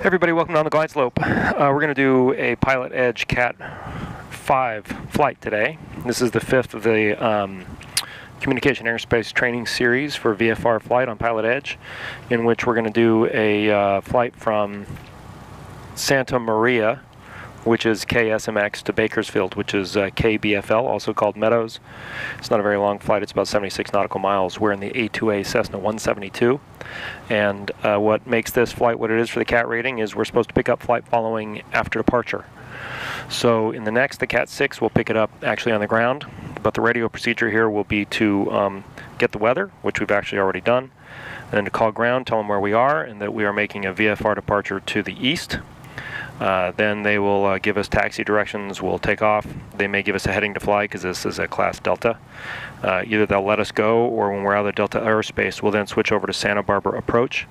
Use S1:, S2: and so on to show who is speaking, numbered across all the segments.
S1: Everybody, welcome down the glide slope. Uh, we're going to do a PilotEdge Cat 5 flight today. This is the fifth of the um, Communication Aerospace Training Series for VFR flight on PilotEdge, in which we're going to do a uh, flight from Santa Maria, which is KSMX, to Bakersfield, which is uh, KBFL, also called Meadows. It's not a very long flight, it's about 76 nautical miles. We're in the A2A Cessna 172. And uh, what makes this flight what it is for the CAT rating is we're supposed to pick up flight following after departure. So in the next, the CAT 6 will pick it up actually on the ground, but the radio procedure here will be to um, get the weather, which we've actually already done, and then to call ground, tell them where we are, and that we are making a VFR departure to the east. Uh, then they will uh, give us taxi directions. We'll take off. They may give us a heading to fly because this is a class Delta. Uh, either they'll let us go, or when we're out of the Delta airspace, we'll then switch over to Santa Barbara approach.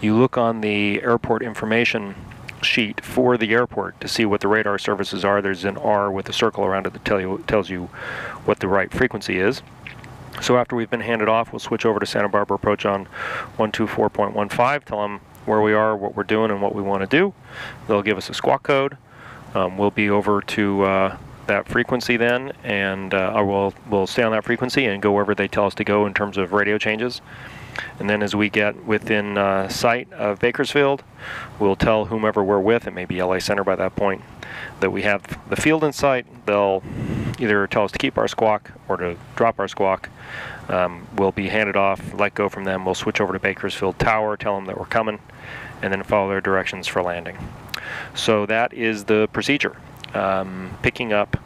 S1: You look on the airport information sheet for the airport to see what the radar services are. There's an R with a circle around it that tell you, tells you what the right frequency is. So after we've been handed off, we'll switch over to Santa Barbara approach on 124.15, tell them where we are, what we're doing, and what we want to do. They'll give us a squawk code. Um, we'll be over to uh, that frequency then, and uh, we'll, we'll stay on that frequency and go wherever they tell us to go in terms of radio changes. And then as we get within uh, sight of Bakersfield, we'll tell whomever we're with, it may be LA Center by that point, that we have the field in sight. They'll either tell us to keep our squawk or to drop our squawk. Um, we'll be handed off, let go from them. We'll switch over to Bakersfield Tower, tell them that we're coming, and then follow their directions for landing. So that is the procedure. Um, picking up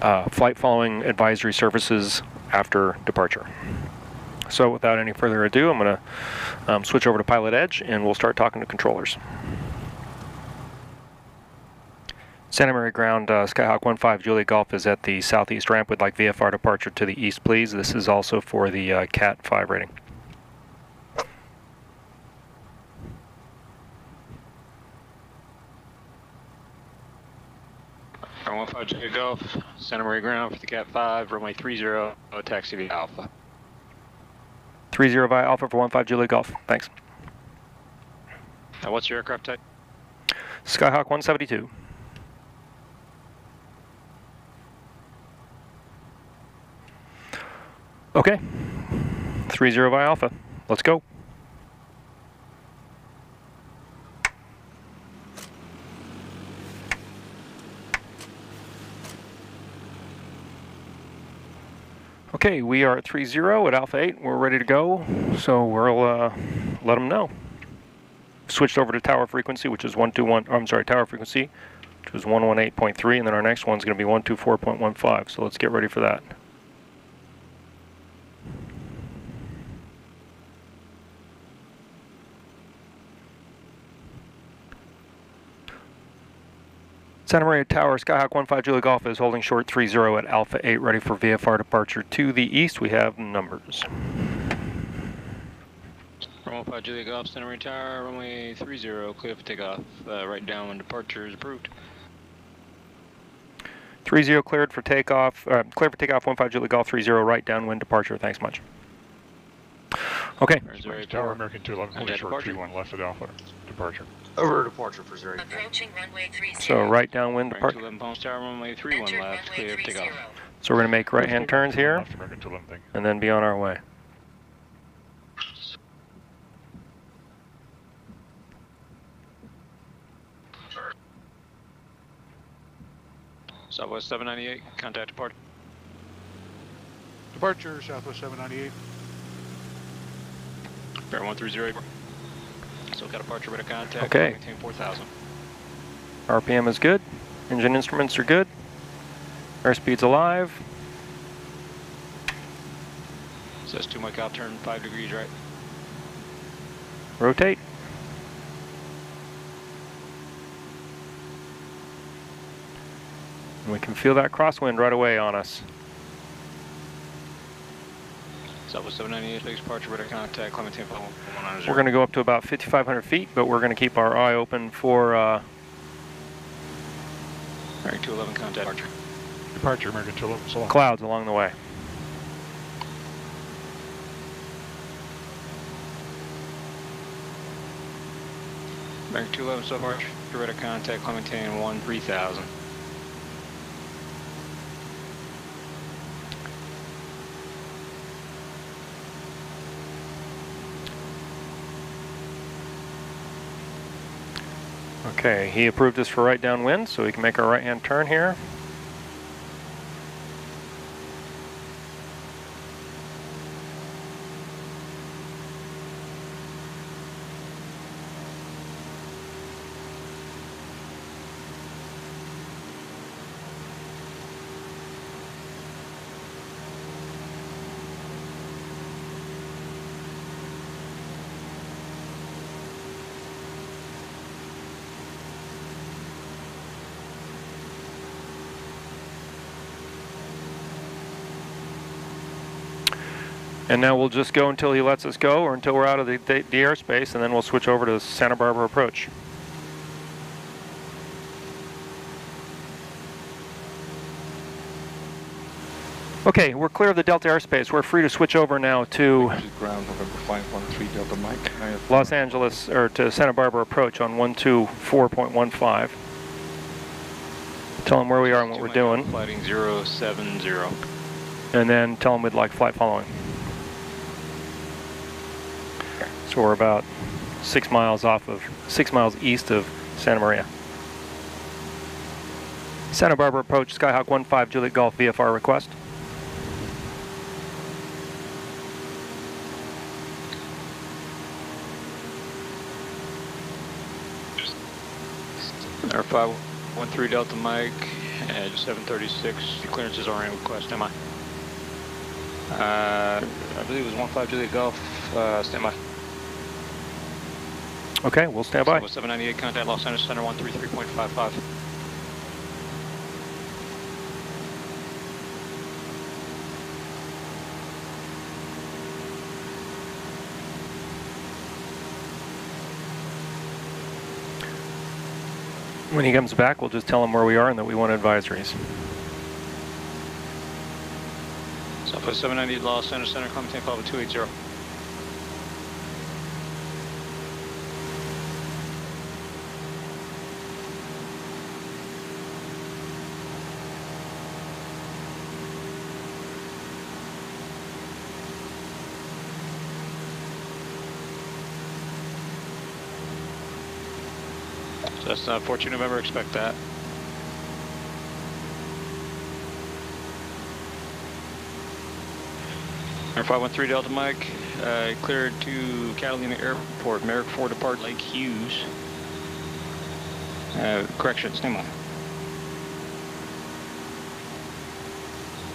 S1: uh, flight following advisory services after departure. So without any further ado, I'm going to um, switch over to PilotEdge and we'll start talking to controllers. Santa Maria ground, uh, Skyhawk 15 Julia Golf is at the southeast ramp. We'd like VFR departure to the east, please. This is also for the uh, CAT 5 rating.
S2: Runway 15 Julia Golf, Santa Maria ground for the CAT 5, runway 30, taxi via Alpha.
S1: 30 via Alpha for 15 Julia Golf. Thanks.
S2: Now what's your aircraft type?
S1: Skyhawk 172. Okay. 30 by Alpha. Let's go. Okay, we are at 3-0 at Alpha 8. We're ready to go, so we'll uh, let them know. Switched over to tower frequency, which is 121, oh, I'm sorry, tower frequency, which was 118.3, and then our next one's going to be 124.15, so let's get ready for that. Santa Maria Tower, Skyhawk 15 Julia Golf is holding short 30 at Alpha 8, ready for VFR departure to the east. We have numbers.
S2: Runway 5 Julia Golf, Santa Maria Tower, runway 30, clear for takeoff. Uh, right down when departure is approved.
S1: 30 cleared for takeoff, uh, clear for takeoff 15 Julia Golf 30, right downwind departure. Thanks much. Okay.
S2: Missouri
S3: Tower
S2: Tower.
S3: American 211, holding
S2: Contact
S3: short
S2: departure.
S3: 31 left at Alpha. Departure.
S4: Over departure for Zurich.
S5: Approaching runway 30.
S1: So right downwind
S2: Right
S1: departure.
S2: 211 Palms Tower, runway 31
S5: Enter
S2: left,
S5: runway
S2: clear for
S5: 30.
S2: takeoff.
S1: So we're going to make right-hand turns here
S3: Left American 211 thing.
S1: and then be on our way.
S2: Southwest 798, contact departure.
S3: Departure, Southwest 798.
S2: Bear 130. So got to contact.
S1: Okay.
S2: Maintain 4000.
S1: RPM is good. Engine instruments are good. Airspeed's alive.
S2: Says 2 Mike out turn 5 degrees right.
S1: Rotate. And we can feel that crosswind right away on us.
S2: Southwest 798, base departure ready to contact. Clementine 190.
S1: We're going to go up to about 5,500 feet, but we're going to keep our eye open for uh,
S2: Bearing 211, contact departure.
S3: Departure, American 211, so long.
S1: clouds along the way.
S2: American 211 so far. Direct contact Clementine 1 3000.
S1: Okay, he approved us for right downwind, so we can make our right-hand turn here. And now we'll just go until he lets us go or until we're out of the, the, the airspace and then we'll switch over to Santa Barbara approach. Okay, we're clear of the Delta airspace. We're free to switch over now to
S4: ground November 513 Delta Mike.
S1: Los Angeles, or to Santa Barbara approach on 124.15. Tell them where we are and what we're doing,
S2: Flighting 070.
S1: and then tell them we'd like flight following. So we're about six miles off of, six miles east of Santa Maria. Santa Barbara approach, Skyhawk 15 Juliet Golf VFR request.
S2: Air 513 Delta Mike, Edge 736. Clearances are in request, am I? Uh, I believe it was 15 Juliet Golf, uh, stand by.
S1: Okay, we'll stand by.
S2: Southwest 798, contact Los Angeles Center 133.55.
S1: When he comes back, we'll just tell him where we are and that we want advisories.
S2: Southwest 798 Los Angeles Center, Clementine Papa 280. That's uh, 14 November, expect that. Air 513 Delta Mike, uh, cleared to Catalina Airport, Merrick 4 depart Lake Hughes. Uh, correction, stand by.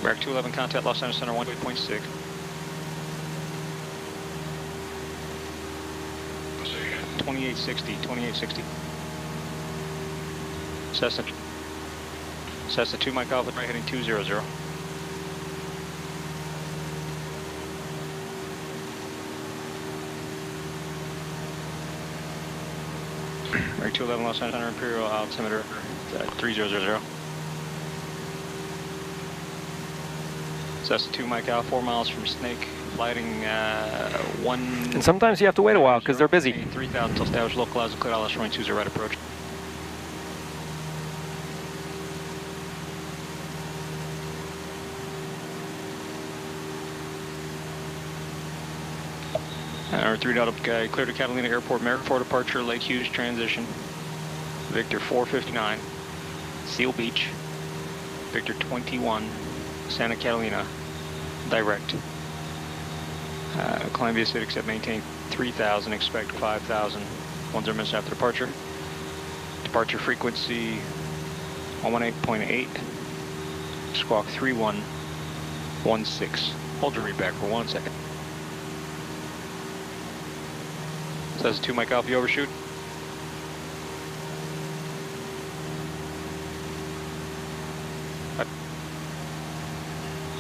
S2: Merrick 211 contact Los Angeles Center 1.6. Twenty-eight sixty, twenty-eight sixty. Cessna, Cessna 2 Mike Alpha, right heading 200. Right 211 Los Angeles Center Imperial altimeter uh, 3000. Cessna 2 Mike Alpha, 4 miles from Snake, flighting uh, 1...
S1: And sometimes you have to wait a while because they're busy.
S2: 3000 until established localized clear LS runway 20 right approach. 3 dot up, uh, clear to Catalina Airport, 4 departure, Lake Hughes transition. Victor 459, Seal Beach. Victor 21, Santa Catalina, direct. Uh, Columbia City, accept maintain 3000, expect 5000. 10 minutes after departure. Departure frequency 118.8, squawk 3116. Hold your read back for one second. Says 2 Mike Alpha, overshoot.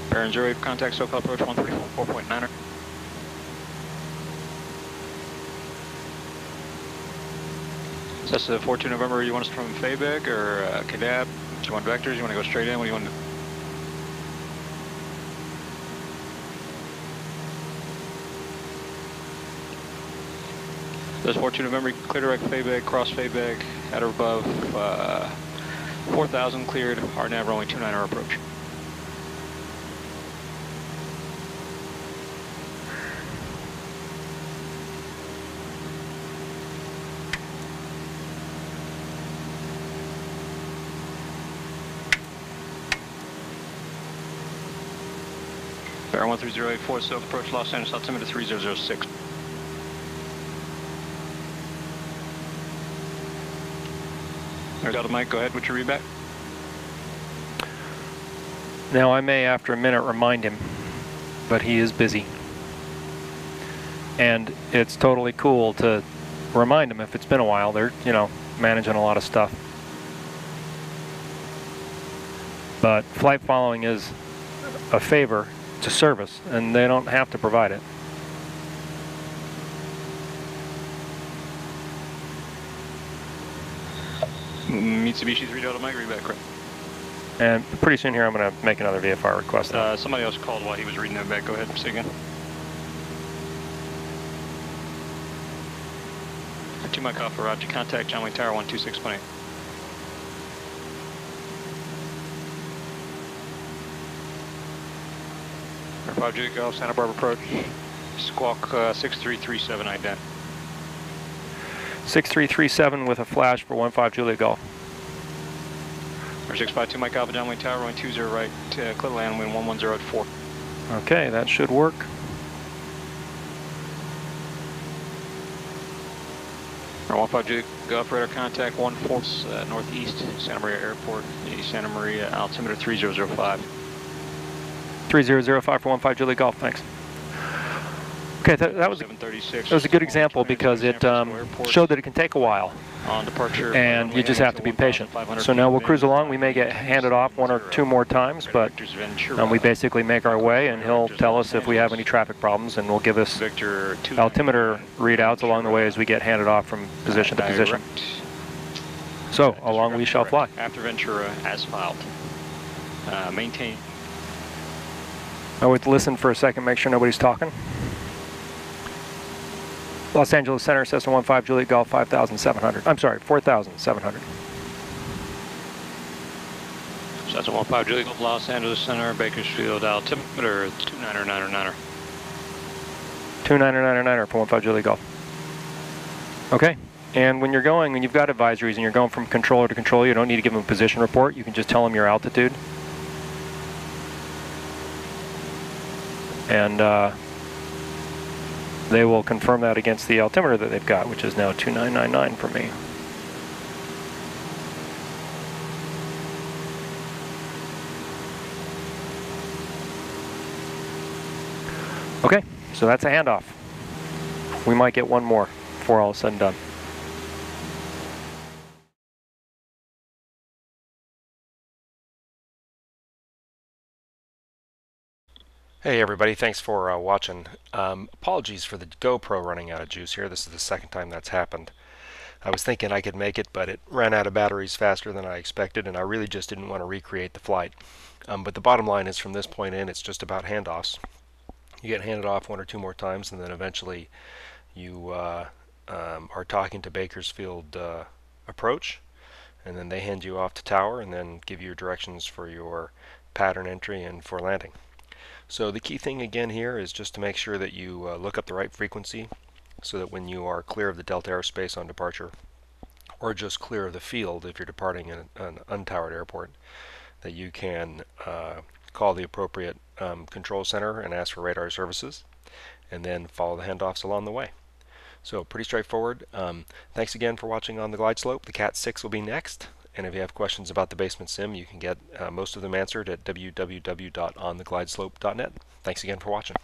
S2: Baron 08, contact SoCal approach 134.9er. Cessna 42 November, you want us from Fabeg or uh, Cadab? Do you want vectors? You want to go straight in? What do you want to do? Those 42 November, clear direct fadebag, cross fadebag, at or above uh, 4,000 cleared, RNAV runway 29 hour approach. Bear 13084, so approach Los Angeles altimeter 3006. Delta Mike, go ahead with your readback.
S1: Now I may, after a minute, remind him, but he is busy. And it's totally cool to remind him if it's been a while. They're, you know, managing a lot of stuff. But flight following is a favor to service, and they don't have to provide it.
S2: Mitsubishi 3 Delta Mike, readback, correct.
S1: And pretty soon here, I'm going to make another VFR request.
S2: Uh, somebody else called while he was reading that back. Go ahead, say again. Two Mike Alpha, Roger. Contact John Wayne Tower 126.8. Five Julie Golf, Santa Barbara approach. Squawk uh, 6337 ident.
S1: 6337 with a flash for 15 Julia Golf.
S2: Or 652 Mike Alpha, John Wayne Tower, runway 20 right, uh, clear land, wind 11084.
S1: Okay, that should work.
S2: Or 15 Golf radar contact 1 force uh, northeast Santa Maria Airport, the Santa Maria altimeter 3005.
S1: 3005 for 15 Julia Golf, thanks. Okay, that, that was a,
S2: 736.
S1: that was a good example because it um, showed that it can take a while,
S2: on departure.
S1: and you just have to be patient. So now we'll cruise along. We may get handed off one or two more times, but um, we basically make our way, and he'll tell us if we have any traffic problems, and we'll give us altimeter readouts along the way as we get handed off from position to position. So, along we shall fly.
S2: After Ventura, as filed. Uh, maintain.
S1: I would listen for a second, make sure nobody's talking. Los Angeles Center, Cessna 15 Juliet Golf 5700. I'm sorry, 4700.
S2: Cessna 15 Julie Golf, Los Angeles Center, Bakersfield altimeter 2999er.
S1: 2999 for 15 Juliet Golf. Okay. And when you're going, when you've got advisories and you're going from controller to controller, you don't need to give them a position report. You can just tell them your altitude. And uh, they will confirm that against the altimeter that they've got, which is now 2999 for me. Okay, so that's a handoff. We might get one more before all is said and done. Hey everybody, thanks for uh, watching. Um, apologies for the GoPro running out of juice here. This is the second time that's happened. I was thinking I could make it, but it ran out of batteries faster than I expected, and I really just didn't want to recreate the flight. Um, but the bottom line is from this point in, it's just about handoffs. You get handed off one or two more times, and then eventually you uh, um, are talking to Bakersfield uh, approach, and then they hand you off to tower, and then give you your directions for your pattern entry and for landing. So the key thing again here is just to make sure that you uh, look up the right frequency so that when you are clear of the Delta airspace on departure or just clear of the field if you're departing an, an untowered airport that you can uh, call the appropriate um, control center and ask for radar services and then follow the handoffs along the way. So pretty straightforward. Um, thanks again for watching on the glide slope. The Cat 6 will be next. And if you have questions about the basement sim, you can get uh, most of them answered at www.ontheglideslope.net. Thanks again for watching.